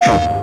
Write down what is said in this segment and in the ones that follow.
Oh.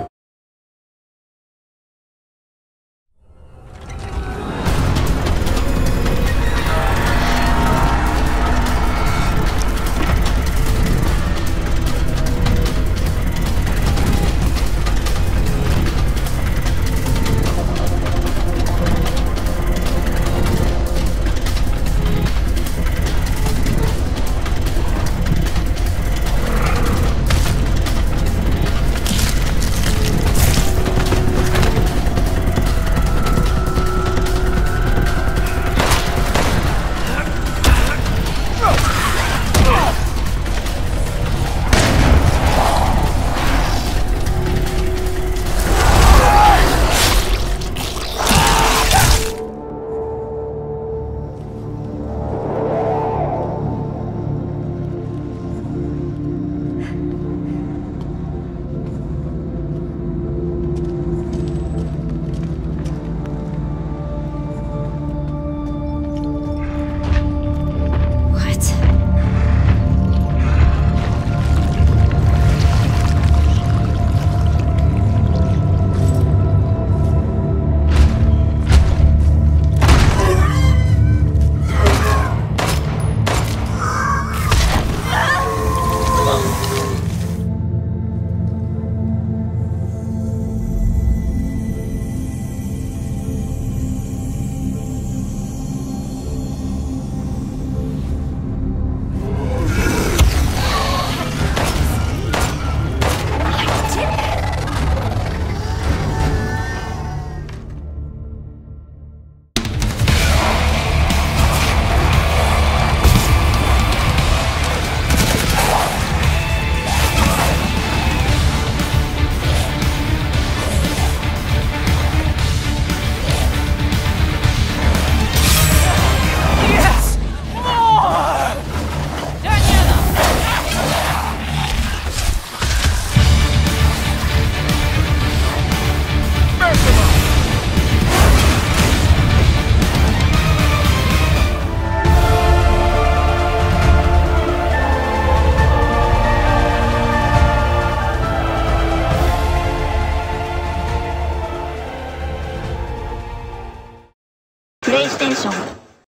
プレイステーション。